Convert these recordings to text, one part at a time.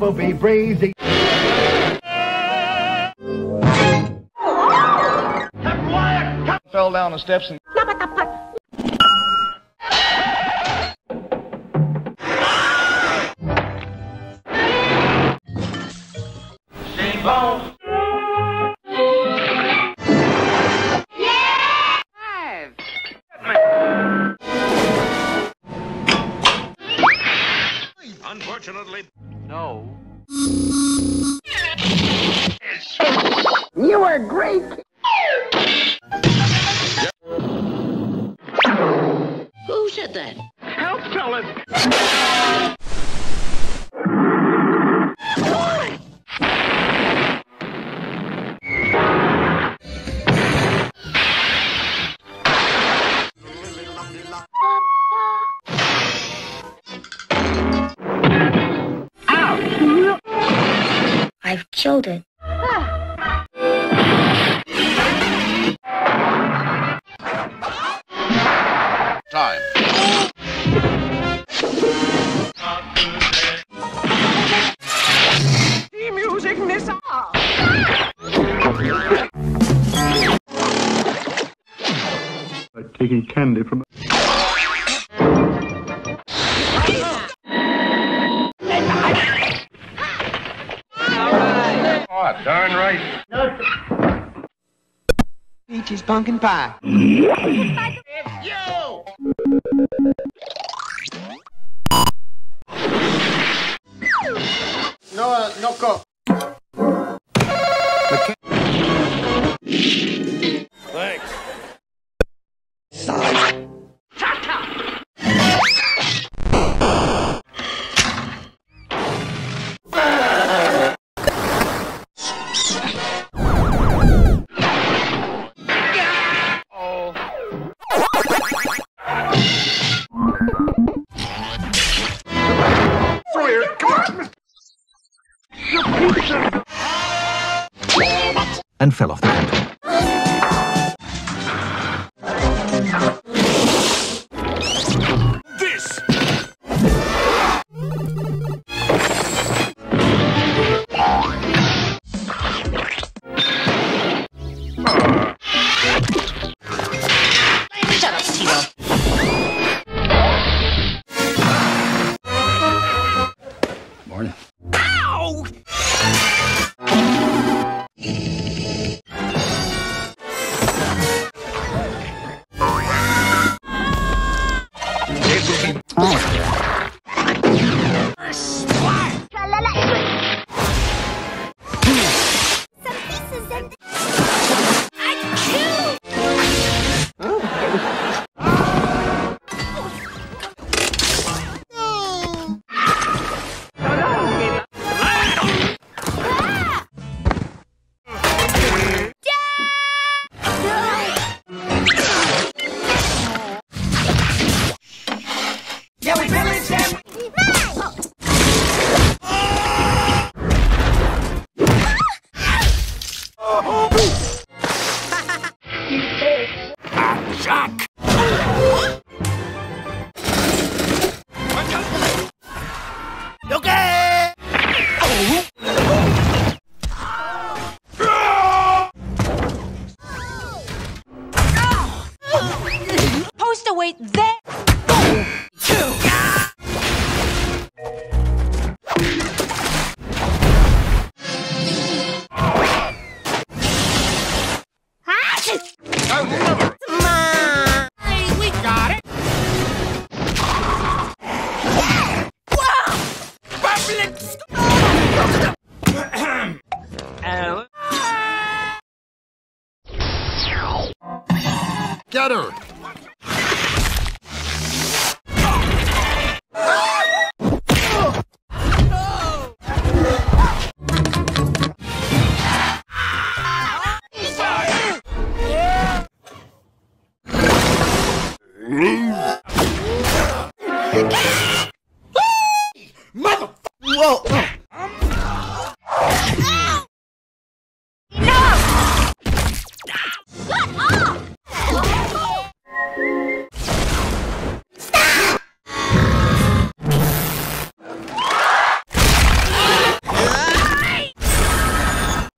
will be breezy. Fell down the steps and You are great. Who said that? help, fellas! I've killed it. Time. Like taking candy from Oh, darn right. Peaches pumpkin pie. and fell off the counter. Ah. Jack! Mother. Whoa!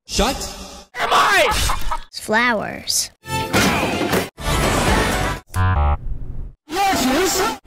Shut. Flowers. Ow!